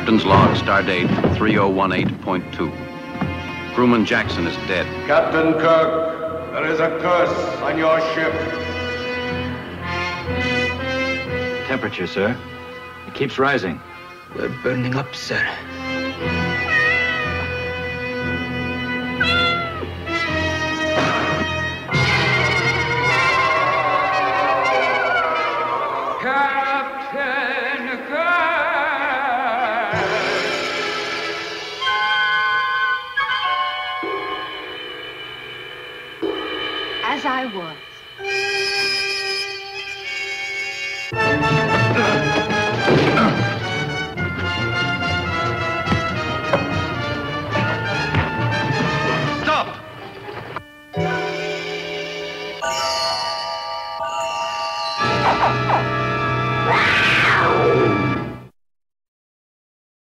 Captain's log, stardate 3018.2. Crewman Jackson is dead. Captain Kirk, there is a curse on your ship. Temperature, sir. It keeps rising. We're burning up, sir. Captain Kirk! as I was. Stop!